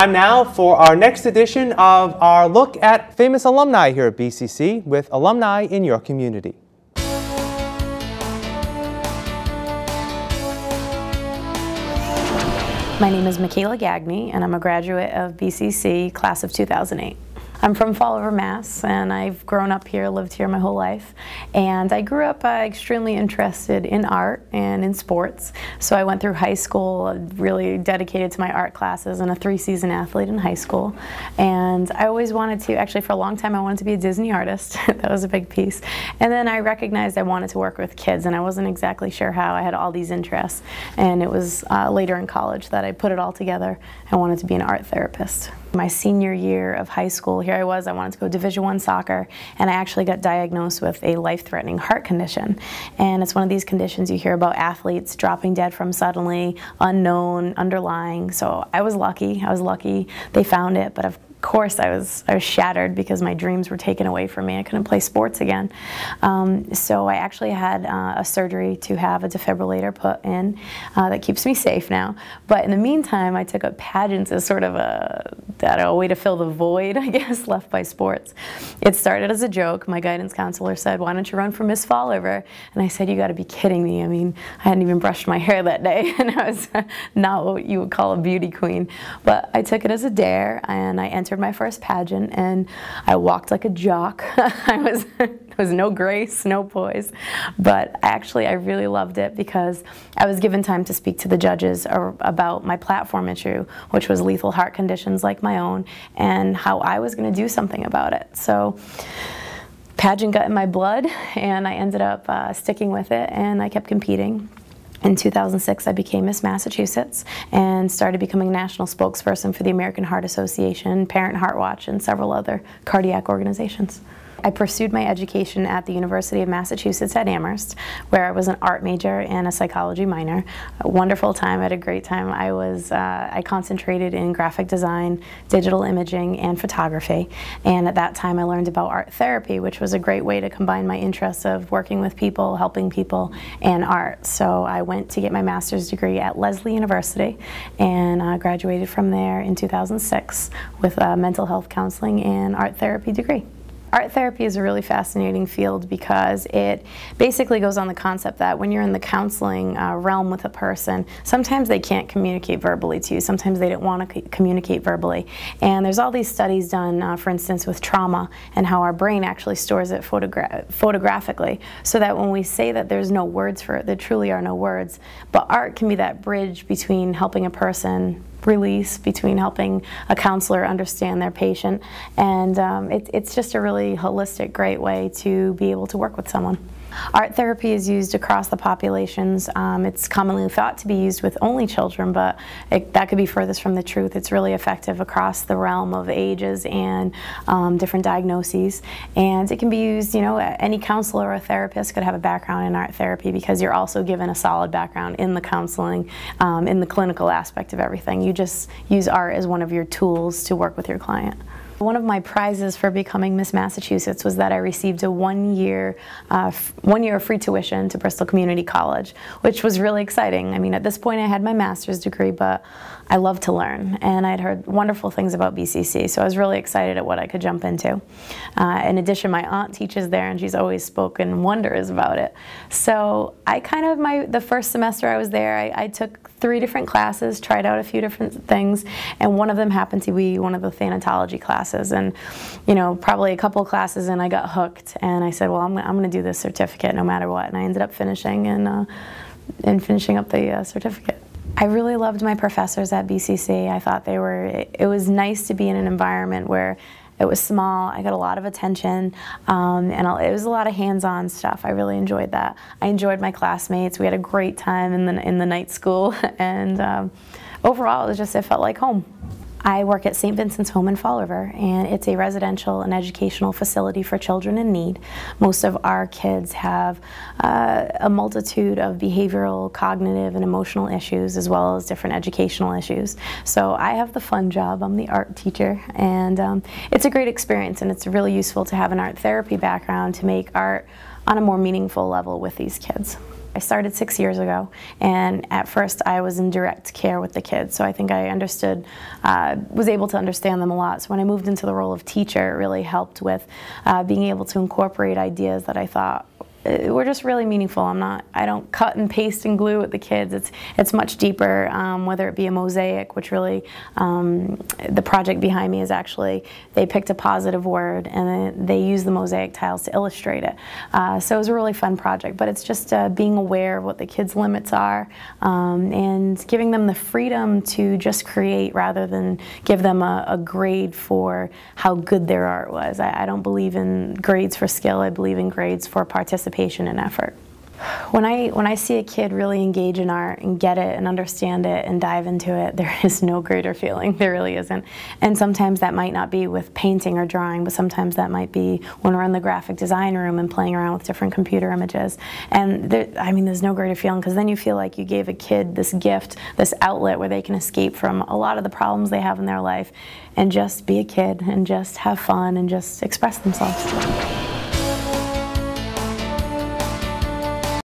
Time now for our next edition of our look at famous alumni here at BCC with alumni in your community. My name is Micheala Gagne and I'm a graduate of BCC class of 2008. I'm from Fall River, Mass, and I've grown up here, lived here my whole life. And I grew up uh, extremely interested in art and in sports. So I went through high school uh, really dedicated to my art classes and a three-season athlete in high school. And I always wanted to, actually for a long time, I wanted to be a Disney artist. that was a big piece. And then I recognized I wanted to work with kids, and I wasn't exactly sure how. I had all these interests. And it was uh, later in college that I put it all together. I wanted to be an art therapist. My senior year of high school, here I was, I wanted to go Division One soccer, and I actually got diagnosed with a life-threatening heart condition. And it's one of these conditions you hear about athletes dropping dead from suddenly, unknown, underlying. So I was lucky. I was lucky they found it, but of course I was, I was shattered because my dreams were taken away from me. I couldn't play sports again. Um, so I actually had uh, a surgery to have a defibrillator put in uh, that keeps me safe now. But in the meantime, I took up pageants as sort of a, a way to fill the void, I guess, left by sports. It started as a joke. My guidance counselor said, why don't you run for Miss Fall River? And I said, you gotta be kidding me. I mean, I hadn't even brushed my hair that day and I was not what you would call a beauty queen. But I took it as a dare and I entered entered my first pageant and I walked like a jock. I was there was no grace, no poise, but actually I really loved it because I was given time to speak to the judges about my platform issue, which was lethal heart conditions like my own, and how I was going to do something about it. So pageant got in my blood and I ended up uh, sticking with it and I kept competing. In 2006, I became Miss Massachusetts and started becoming a national spokesperson for the American Heart Association, Parent Heart Watch, and several other cardiac organizations. I pursued my education at the University of Massachusetts at Amherst, where I was an art major and a psychology minor. A wonderful time, I had a great time. I was, uh, I concentrated in graphic design, digital imaging, and photography. And at that time I learned about art therapy, which was a great way to combine my interests of working with people, helping people, and art. So I went to get my master's degree at Lesley University and uh, graduated from there in 2006 with a mental health counseling and art therapy degree. Art therapy is a really fascinating field because it basically goes on the concept that when you're in the counseling uh, realm with a person, sometimes they can't communicate verbally to you, sometimes they don't want to communicate verbally. And there's all these studies done, uh, for instance, with trauma and how our brain actually stores it photogra photographically so that when we say that there's no words for it, there truly are no words. But art can be that bridge between helping a person release between helping a counselor understand their patient. And um, it, it's just a really holistic, great way to be able to work with someone. Art therapy is used across the populations. Um, it's commonly thought to be used with only children, but it, that could be furthest from the truth. It's really effective across the realm of ages and um, different diagnoses. And it can be used, you know, any counselor or therapist could have a background in art therapy because you're also given a solid background in the counseling, um, in the clinical aspect of everything. You just use art as one of your tools to work with your client. One of my prizes for becoming Miss Massachusetts was that I received a one year, uh, one year of free tuition to Bristol Community College, which was really exciting. I mean, at this point I had my master's degree, but I love to learn, and I'd heard wonderful things about BCC, so I was really excited at what I could jump into. Uh, in addition, my aunt teaches there, and she's always spoken wonders about it. So I kind of, my the first semester I was there, I, I took three different classes, tried out a few different things, and one of them happened to be one of the thanatology classes. And, you know, probably a couple classes and I got hooked, and I said, well, I'm, I'm going to do this certificate no matter what. And I ended up finishing and, uh, and finishing up the uh, certificate. I really loved my professors at BCC. I thought they were, it, was nice to be in an environment where it was small, I got a lot of attention, um, and it was a lot of hands-on stuff. I really enjoyed that. I enjoyed my classmates. We had a great time in the, in the night school, and um, overall, it was just, it felt like home. I work at St. Vincent's Home in Fall River, and it's a residential and educational facility for children in need. Most of our kids have uh, a multitude of behavioral, cognitive, and emotional issues, as well as different educational issues. So I have the fun job. I'm the art teacher, and um, it's a great experience, and it's really useful to have an art therapy background to make art on a more meaningful level with these kids. I started six years ago, and at first I was in direct care with the kids, so I think I understood, uh, was able to understand them a lot. So when I moved into the role of teacher, it really helped with uh, being able to incorporate ideas that I thought we're just really meaningful. I'm not. I don't cut and paste and glue with the kids. It's it's much deeper. Um, whether it be a mosaic, which really um, the project behind me is actually they picked a positive word and they use the mosaic tiles to illustrate it. Uh, so it was a really fun project. But it's just uh, being aware of what the kids' limits are um, and giving them the freedom to just create rather than give them a, a grade for how good their art was. I, I don't believe in grades for skill. I believe in grades for participation participation and effort. When I, when I see a kid really engage in art and get it and understand it and dive into it, there is no greater feeling. There really isn't. And sometimes that might not be with painting or drawing, but sometimes that might be when we're in the graphic design room and playing around with different computer images. And there, I mean, there's no greater feeling because then you feel like you gave a kid this gift, this outlet where they can escape from a lot of the problems they have in their life and just be a kid and just have fun and just express themselves.